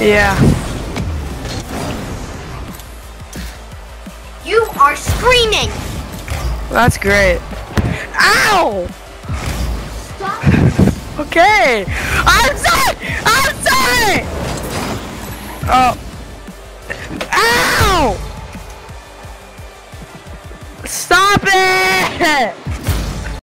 Yeah. You are screaming! That's great. Ow! Stop. Okay! I'm sorry! I'm sorry! Oh. Ow! Stop it!